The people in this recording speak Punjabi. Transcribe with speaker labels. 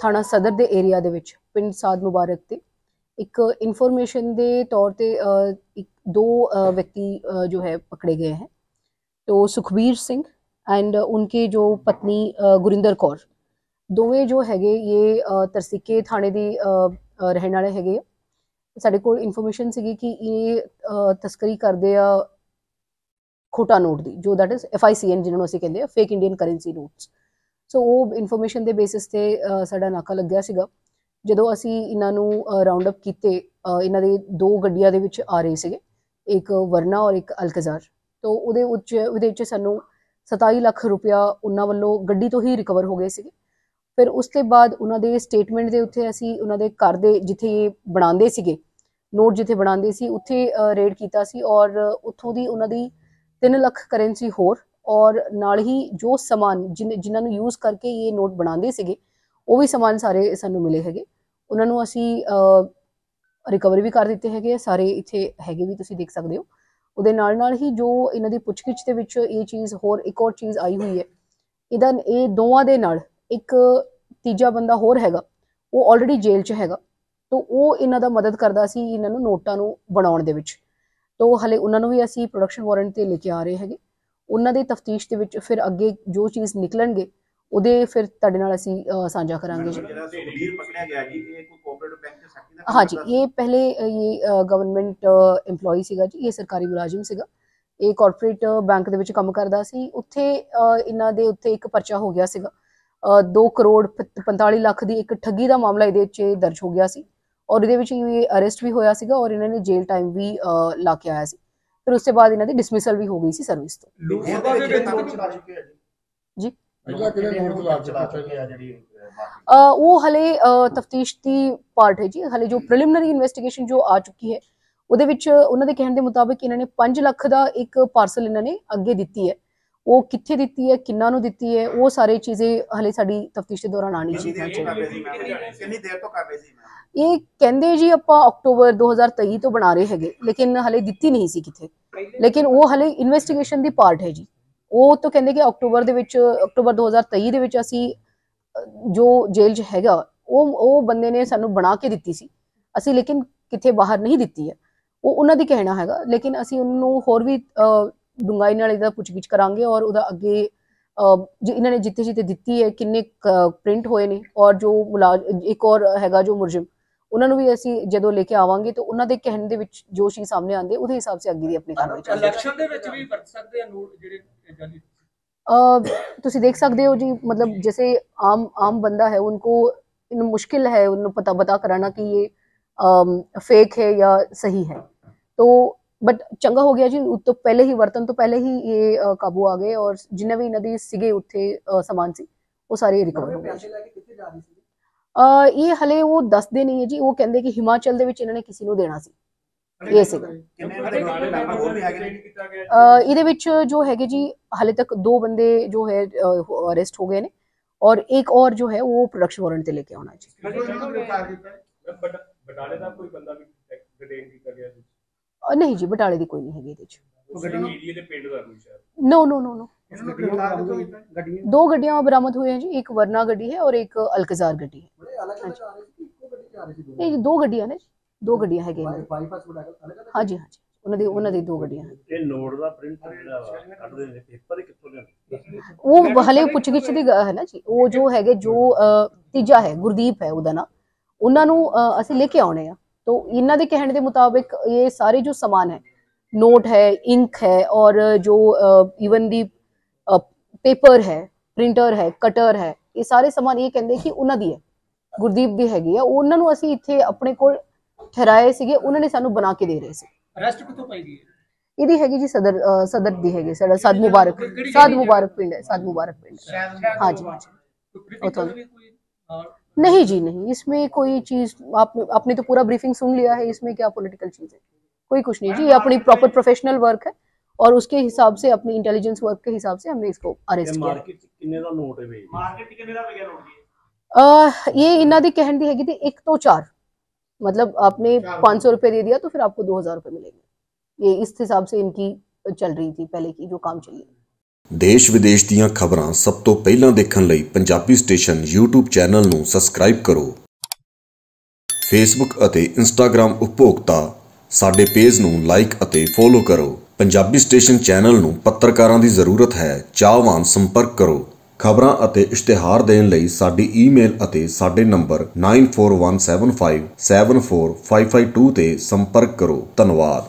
Speaker 1: ਥਾਣਾ ਸਦਰ ਦੇ ਏਰੀਆ ਦੇ ਵਿੱਚ ਪਿੰਡ ਸਾਦ ਮੁਬਾਰਕ ਤੇ ਇੱਕ ਇਨਫੋਰਮੇਸ਼ਨ ਦੇ ਤੌਰ ਤੇ ਅ, ਇੱਕ ਦੋ ਅ, व्यक्ति अ, जो है पकड़े गए हैं तो सुखबीर सिंह एंड उनके जो पत्नी अ, गुरिंदर कौर ਦੋਵੇਂ ਜੋ ਹੈਗੇ ਇਹ ਅ, ਤਰਸਿੱਕੇ ਥਾਣੇ ਦੀ ਅ, ਅ, ਰਹਿਣ ਵਾਲੇ ਹੈਗੇ ਆ ਸਾਡੇ ਕੋਲ ਇਨਫੋਰਮੇਸ਼ਨ ਸੀਗੀ ਕਿ ਇਹ ਅ, ਤਸਕਰੀ ਕਰਦੇ ਆ ਖੋਟਾ ਨੋਟ ਦੀ ਜੋ ਦੈਟ ਇਜ਼ ਐਫਆਈਸੀਐਨ ਜਿਹਨੂੰ ਅਸੀਂ ਕਹਿੰਦੇ ਆ fake Indian currency notes so ਉਹ ਇਨਫੋਰਮੇਸ਼ਨ ਦੇ ਬੇਸਿਸ ਤੇ ਸਾਡਾ ਨਾਕਾ ਲੱਗਿਆ ਸੀਗਾ। ਜਦੋਂ ਅਸੀਂ ਇਹਨਾਂ ਨੂੰ ਰਾਉਂਡ ਅਪ ਕੀਤੇ ਇਹਨਾਂ ਦੇ ਦੋ ਗੱਡੀਆਂ ਦੇ ਵਿੱਚ ਆ ਰਹੇ ਸੀਗੇ। ਇੱਕ ਵਰਨਾ ਔਰ ਇੱਕ ਅਲਕਜ਼ਾਰ। ਤੋਂ, ਉਹਦੇ ਉੱਚ, ਉਹਦੇ ਵਿੱਚ ਸਾਨੂੰ 27 ਲੱਖ ਰੁਪਇਆ ਉਹਨਾਂ ਵੱਲੋਂ ਗੱਡੀ ਤੋਂ ਹੀ ਰਿਕਵਰ ਹੋ ਗਏ ਸੀਗੇ। ਫਿਰ ਉਸ ਤੋਂ ਬਾਅਦ ਉਹਨਾਂ ਦੇ ਸਟੇਟਮੈਂਟ ਦੇ ਉੱਤੇ ਅਸੀਂ ਉਹਨਾਂ ਦੇ ਘਰ ਦੇ ਜਿੱਥੇ ਇਹ ਬਣਾਉਂਦੇ ਸੀਗੇ ਨੋਟ ਜਿੱਥੇ ਬਣਾਉਂਦੇ ਸੀ, ਉੱਥੇ ਰੇਡ ਕੀਤਾ ਸੀ। ਔਰ ਉੱਥੋਂ ਦੀ ਉਹਨਾਂ ਦੀ 3 ਲੱਖ ਕਰੰਸੀ ਹੋਰ ਔਰ ਨਾਲ ਹੀ ਜੋ ਸਮਾਨ ਜਿਨ- ਜਿਨ੍ਹਾਂ ਨੂੰ ਯੂਜ਼ ਕਰਕੇ ਇਹ ਨੋਟ ਬਣਾਉਂਦੇ ਸੀਗੇ ਉਹ ਵੀ ਸਮਾਨ ਸਾਰੇ ਸਾਨੂੰ ਮਿਲੇ ਹੈਗੇ। ਉਹਨਾਂ ਨੂੰ ਅਸੀਂ ਰਿਕਵਰ ਵੀ ਕਰ ਦਿੱਤੇ ਹੈਗੇ ਆ, ਸਾਰੇ ਇੱਥੇ ਹੈਗੇ ਵੀ ਤੁਸੀਂ ਦੇਖ ਸਕਦੇ ਹੋ। ਉਹਦੇ ਨਾਲ ਨਾਲ ਹੀ ਜੋ ਇਹਨਾਂ ਦੀ ਪੁੱਛਗਿੱਛ ਦੇ ਵਿੱਚ ਇਹ ਚੀਜ਼ ਹੋਰ ਇੱਕ ਹੋਰ ਚੀਜ਼ ਆਈ ਹੋਈ ਹੈ। ਇਹਦਾ ਇਹ ਦੋਵਾਂ ਦੇ ਨਾਲ ਇੱਕ ਤੀਜਾ ਬੰਦਾ ਹੋਰ ਹੈਗਾ ਉਹ ਆਲਰੇਡੀ ਜੇਲ੍ਹ 'ਚ ਹੈਗਾ। ਤੋਂ ਉਹ ਇਹਨਾਂ ਦਾ ਮਦਦ ਕਰਦਾ ਸੀ ਇਹਨਾਂ ਨੂੰ ਨੋਟਾਂ ਨੂੰ ਬਣਾਉਣ ਦੇ ਵਿੱਚ। ਤੋਂ ਹਲੇ ਉਹਨਾਂ ਨੂੰ ਵੀ ਅਸੀਂ ਪ੍ਰੋਡਕਸ਼ਨ ਵਾਰੰਟ ਤੇ ਲੈ ਕੇ ਆ ਰਹੇ ਹੈਗੇ। ਉਹਨਾਂ ਦੀ ਤਫਤੀਸ਼ ਦੇ ਵਿੱਚ ਫਿਰ ਅੱਗੇ ਜੋ ਚੀਜ਼ ਨਿਕਲਣਗੇ ਉਹਦੇ ਫਿਰ ਤੁਹਾਡੇ ਨਾਲ ਅਸੀਂ ਸਾਂਝਾ ਕਰਾਂਗੇ। ਜੀ
Speaker 2: ਜਿਹੜਾ ਸੁਖਬੀਰ ਪਕੜਿਆ ਗਿਆ ਜੀ ਇਹ ਕੋਈ ਕੋਆਪਰੇਟਿਵ ਬੈਂਕ ਦੇ ਸੈਕਟਰੀ ਦਾ ਕੰਮ
Speaker 1: ਹਾਂਜੀ? ਇਹ ਪਹਿਲੇ ਇਹ ਗਵਰਨਮੈਂਟ EMPLOYE ਸੀਗਾ ਜੀ ਇਹ ਸਰਕਾਰੀ ਮੁਲਾਜ਼ਮ ਸੀਗਾ। ਇਹ ਕਾਰਪੋਰੇਟ ਬੈਂਕ ਦੇ ਵਿੱਚ ਕੰਮ ਕਰਦਾ ਸੀ। ਉੱਥੇ ਇਹਨਾਂ ਦੇ ਉੱਤੇ ਇੱਕ ਪਰਚਾ ਹੋ ਗਿਆ ਸੀਗਾ। 2 ਕਰੋੜ ਪ- 45 ਲੱਖ ਦੀ ਇੱਕ ਠੱਗੀ ਦਾ ਮਾਮਲਾ ਇਹਦੇ ਵਿੱਚ ਦਰਜ ਹੋ ਗਿਆ ਸੀ। ਔਰ ਇਹਦੇ ਵਿੱਚ ਇਹ ਅਰੈਸਟ ਵੀ ਹੋਇਆ ਸੀਗਾ ਔਰ ਇਹਨਾਂ ਨੇ ਜੇਲ੍ਹ ਟਾਈਮ ਵੀ ਲਾ ਕੇ ਆਇਆ ਸੀ। ਫਿਰ ਉਸ ਤੋਂ ਬਾਅਦ ਇਹਨਾਂ ਦੀ ਡਿਸਮਿਸਲ ਵੀ ਹੋ ਗਈ ਸੀ ਸਰਵਿਸ ਤੋਂ।
Speaker 2: ਜੀ।
Speaker 1: ਉਹ ਹਲੇ ਤਫਤੀਸ਼ ਦੀ ਪਾਰਟ ਹੈ ਜੀ। ਹਲੇ ਜੋ ਪ੍ਰੀਲਿਮਿਨਰੀ ਇਨਵੈਸਟੀਗੇਸ਼ਨ ਜੋ ਆ ਚੁੱਕੀ ਹੈ ਉਹਦੇ ਵਿੱਚ ਉਹਨਾਂ ਦੇ ਕਹਿਣ ਦੇ ਮੁਤਾਬਕ ਇਹਨਾਂ ਨੇ 5 ਲੱਖ ਦਾ ਇੱਕ ਪਾਰਸਲ ਇਹਨਾਂ ਨੇ ਅੱਗੇ ਦਿੱਤੀ ਹੈ। ਉਹ ਕਿੱਥੇ ਦਿੱਤੀ ਹੈ ਕਿੰਨਾ ਨੂੰ ਦਿੱਤੀ ਹੈ ਉਹ ਸਾਰੇ ਚੀਜ਼ੇ ਹਲੇ ਸਾਡੀ ਤਫਤੀਸ਼ ਦੇ ਦੌਰਾਨ ਆਣੀ ਚਾਹੀਦੀ
Speaker 2: ਮੈਂ ਕਿੰਨੀ ਦੇਰ ਤੋਂ ਕਰ ਰਹੇ ਸੀ
Speaker 1: ਇਹ ਕਹਿੰਦੇ ਜੀ ਆਪਾਂ ਅਕਤੂਬਰ 2023 ਤੋਂ ਬਣਾ ਰਹੇ ਹੈਗੇ ਲੇਕਿਨ ਹਲੇ ਦਿੱਤੀ ਨਹੀਂ ਸੀ ਕਿਥੇ ਲੇਕਿਨ ਉਹ ਹਲੇ ਇਨਵੈਸਟੀਗੇਸ਼ਨ ਦੀ ਪਾਰਟ ਹੈ ਜੀ। ਉਹ ਤਾਂ ਕਹਿੰਦੇ ਕਿ ਅਕਤੂਬਰ ਦੇ ਵਿੱਚ ਅਕਤੂਬਰ 2023 ਦੇ ਵਿੱਚ ਅਸੀਂ ਜੋ ਜੇਲ੍ਹ 'ਚ ਹੈਗਾ ਉਹ ਉਹ ਬੰਦੇ ਨੇ ਸਾਨੂੰ ਬਣਾ ਕੇ ਦਿੱਤੀ ਸੀ। ਅਸੀਂ ਲੇਕਿਨ ਕਿਥੇ ਬਾਹਰ ਨਹੀਂ ਦਿੱਤੀ ਹੈ। ਉਹ ਉਹਨਾਂ ਦੀ ਕਹਿਣਾ ਹੈਗਾ ਲੇਕਿਨ ਅਸੀਂ ਉਹਨੂੰ ਹੋਰ ਵੀ ਅ, ਡੂੰਘਾਈ ਨਾਲ ਇਹਦਾ ਪੁੱਛਗਿੱਛ ਕਰਾਂਗੇ ਔਰ ਉਹਦਾ ਅੱਗੇ ਜੋ ਇਹਨਾਂ ਨੇ ਜਿੱਥੇ ਜਿੱਥੇ ਦਿੱਤੀ ਹੈ ਕਿੰਨੇ ਪ੍ਰਿੰਟ ਹੋਏ ਨੇ ਔਰ ਜੋ ਮੁਲਾਜ਼ਮ ਇੱਕ ਔਰ ਹੈਗਾ ਜੋ ਮੁਰਜਮ ਉਹਨਾਂ ਨੂੰ ਵੀ ਅਸੀਂ ਜਦੋਂ ਲੈ ਕੇ ਆਵਾਂਗੇ ਤਾਂ ਉਹਨਾਂ ਦੇ ਕਹਿਣ ਦੇ ਵਿੱਚ ਜੋ ਚੀਜ਼ ਸਾਹਮਣੇ ਆਉਂਦੇ ਉਹਦੇ ਹਿਸਾਬ ਸੇ ਅੱਗੇ ਦੀ ਆਪਣੀ ਕਾਰਵਾਈ ਚੱਲੇਗੀ
Speaker 3: ਇਲੈਕਸ਼ਨ ਦੇ ਵਿੱਚ ਵੀ ਵਰਤ ਸਕਦੇ ਆ ਨੋਟ ਜਿਹੜੇ ਜਾਲੀ
Speaker 1: ਅ, ਤੁਸੀਂ ਦੇਖ ਸਕਦੇ ਹੋ जी मतलब जैसे आम आम बंदा है उनको इन मुश्किल है उनको पता बता कराना कि ये फेक है या सही है तो बट ਚੰਗਾ ਹੋ ਗਿਆ ਜੀ ਉਹ ਤੋਂ ਪਹਿਲੇ ਹੀ ਵਰਤਨ ਤੋਂ ਪਹਿਲੇ ਹੀ ਇਹ ਅ, ਕਾਬੂ ਆ ਗਏ ਔਰ ਜਿੰਨੇ ਵੀ ਇਹਨਾਂ ਦੀ ਸੀਗੇ ਉੱਥੇ ਅ, ਸਮਾਨ ਸੀ ਉਹ ਸਾਰੇ ਰਿਕਵਰ ਹੋ ਗਏ ਇਹ ਹਲੇ ਉਹ ਦੱਸਦੇ ਨਹੀਂ ਹੈ ਜੀ ਉਹ ਕਹਿੰਦੇ ਕਿ ਹਿਮਾਚਲ ਦੇ ਵਿੱਚ ਇਹਨਾਂ ਨੇ ਕਿਸੇ ਨੂੰ ਦੇਣਾ ਸੀ। ਇਹ ਸੀਗਾ। ਇਹਦੇ ਵਿੱਚ ਜੋ ਹੈਗੇ ਜੀ ਹਾਲੇ ਤੱਕ ਦੋ ਬੰਦੇ ਜੋ ਹੈ ਅਰੈਸਟ ਹੋ ਗਏ ਨੇ ਔਰ ਇੱਕ ਔਰ ਜੋ ਹੈ ਉਹ ਪ੍ਰੋਡਕਸ਼ਨ ਵਾਰੰਟ ਤੇ ਲੈ ਕੇ ਆਉਣਾ ਜੀ।
Speaker 3: ਬਟਾਲੇ ਦਾ ਕੋਈ ਬੰਦਾ ਵੀ ਡਿਟੇਨ ਕੀਤਾ ਗਿਆ
Speaker 1: ਅ, ਨਹੀਂ ਜੀ ਬਟਾਲੇ ਦੀ ਕੋਈ ਨਹੀਂ ਹੈਗੀ ਇਹਦੇ ਵਿੱਚ
Speaker 3: ਉਹ ਗੱਡੀ ਏਰੀਆ ਦੇ ਪਿੰਡ ਦਾ ਕੋਈ ਸ਼ਾਇਦ?
Speaker 1: ਨੋ ਨੋ ਨੋ ਨੋ
Speaker 4: ਇਹਨਾਂ ਨੂੰ ਗੱਡੀਆਂ
Speaker 1: ਦੋ ਗੱਡੀਆਂ ਬਰਾਮਦ ਹੋਈਆਂ ਜੀ ਇੱਕ ਵਰਨਾ ਗੱਡੀ ਹੈ ਔਰ ਇੱਕ ਅਲਕਜ਼ਾਰ ਗੱਡੀ ਹੈ।
Speaker 4: ਬੜੇ ਅਲੱਗ ਅਲੱਗ ਆ ਰਹੇ ਸੀ ਇੱਕੋ ਗੱਡੀ ਚ ਆ ਰਹੇ ਸੀ
Speaker 1: ਨਹੀਂ ਜੀ ਦੋ ਗੱਡੀਆਂ ਨੇ ਜੀ, ਦੋ ਗੱਡੀਆਂ ਹੈਗੀਆਂ ਨੇ।
Speaker 4: ਬਾਈਪਾਸ ਬੜਾ ਅਲੱਗ ਅਲੱਗ
Speaker 1: ਹਾਂਜੀ ਹਾਂਜੀ ਉਹਨਾਂ ਦੀ ਉਹਨਾਂ ਦੀ ਦੋ ਗੱਡੀਆਂ ਹਨ
Speaker 5: ਇਹ ਨੋਟ ਦਾ ਪ੍ਰਿੰਟ ਜਿਹੜਾ ਵਾ ਕੱਢਦੇ ਨੇ ਪੇਪਰ ਕਿੱਥੋਂ ਲਿਆਉਂਦੇ
Speaker 1: ਉਹ ਹਲੇ ਪੁੱਛਗਿੱਛ ਦੀ ਗ- ਹੈ ਨਾ ਜੀ ਉਹ ਜੋ ਹੈਗੇ ਜੋ ਅ, ਤੀਜਾ ਹੈ ਗੁਰਦੀਪ ਹੈ ਉਹਦਾ ਨਾਂ ਉਹਨਾਂ ਨੂੰ ਅ, ਅਸੀਂ ਲੈ ਕੇ ਆਉਣੇ ਆ। तो ਇਹਨਾਂ ਦੇ ਕਹਿਣ ਦੇ ਮੁਤਾਬਿਕ ਇਹ ਸਾਰੇ ਜੋ ਸਮਾਨ ਹੈ ਨੋਟ ਹੈ ਇੰਕ ਹੈ ਔਰ ਜੋ ਇਵਨ ਦੀ ਪੇਪਰ ਹੈ ਪ੍ਰਿੰਟਰ ਹੈ ਕਟਰ ਹੈ ਇਹ ਸਾਰੇ ਸਮਾਨ ਇਹ ਕਹਿੰਦੇ ਕਿ ਉਹਨਾਂ ਦੀ ਹੈ ਗੁਰਦੀਪ ਦੀ ਹੈਗੀ ਆ ਉਹਨਾਂ ਨੂੰ ਅਸੀਂ ਇੱਥੇ ਆਪਣੇ ਕੋਲ ਠਹਿਰਾਏ ਸੀਗੇ ਉਹਨਾਂ ਨੇ ਸਾਨੂੰ ਬਣਾ ਕੇ ਦੇ ਰਹੇ ਸੀ
Speaker 3: ਅਰੈਸਟ ਕਿੱਥੋਂ ਪਾਈ ਗਈ ਹੈ
Speaker 1: ਇਹਦੀ ਹੈਗੀ ਜੀ ਸਦਰ ਅ, ਸਦਰ ਦੀ ਹੈਗੀ ਸਾਡਾ ਸਾਦ ਮੁਬਾਰਕ ਸਾਦ ਮੁਬਾਰਕ ਪਿੰਡ ਹੈ ਸਾਦ ਮੁਬਾਰਕ ਪਿੰਡ ਹੈ। हाँ जी हाँ जी
Speaker 3: ਕੋਈ ਪ੍ਰੀਤਿਕਲ ਵੀ ਕੋਈ ਨਾਲ
Speaker 1: नहीं जी नहीं इसमें कोई चीज आप आपने तो पूरा ब्रीफिंग सुन लिया है इसमें क्या पॉलिटिकल चीज है कोई कुछ नहीं जी ये अपनी प्रॉपर प्रोफेशनल वर्क है और उसके हिसाब से अपनी इंटेलिजेंस वर्क के हिसाब से हमने इसको अरेस्ट
Speaker 5: ਇਹ
Speaker 1: किया है।
Speaker 5: ਮਾਰਕੀਟ ਚ ਕਿੰਨੇ ਦਾ ਨੋਟ ਹੈ ਵੇ
Speaker 2: ਮਾਰਕੀਟ ਕਿੰਨੇ ਦਾ ਵਿਕਿਆ ਨੋਟ ਜੀ
Speaker 1: अह, ये इन्ना दी कहन दी हैगी थी एक तो चार मतलब आपने पाँच सौ रुपये दे दिया तो फिर आपको दो हजार रुपये मिलेंगे ये इस हिसाब से इनकी चल रही थी पहले की जो काम चली
Speaker 6: ਦੇਸ਼ ਵਿਦੇਸ਼ ਦੀਆਂ ਖਬਰਾਂ ਸਭ ਤੋਂ ਪਹਿਲਾਂ ਦੇਖਣ ਲਈ ਪੰਜਾਬੀ ਸਟੇਸ਼ਨ YouTube ਚੈਨਲ ਨੂੰ ਸਬਸਕ੍ਰਾਈਬ ਕਰੋ ਫੇਸਬੁੱਕ ਅਤੇ ਇੰਸਟਾਗ੍ਰam ਉਪਭੋਗਤਾ ਸਾਡੇ ਪੇਜ ਨੂੰ ਲਾਈਕ ਅਤੇ ਫੋਲੋ ਕਰੋ ਪੰਜਾਬੀ ਸਟੇਸ਼ਨ ਚੈਨਲ ਨੂੰ ਪੱਤਰਕਾਰਾਂ ਦੀ ਜ਼ਰੂਰਤ ਹੈ। ਚਾਹਵਾਨ ਸੰਪਰਕ ਕਰੋ। ਖਬਰਾਂ ਅਤੇ ਇਸ਼ਤਿਹਾਰ ਦੇਣ ਲਈ ਸਾਡੀ ਈਮੇਲ ਅਤੇ ਸਾਡੇ ਨੰਬਰ 9417574552 ਤੇ ਸੰਪਰਕ ਕਰੋ। ਧੰਨਵਾਦ।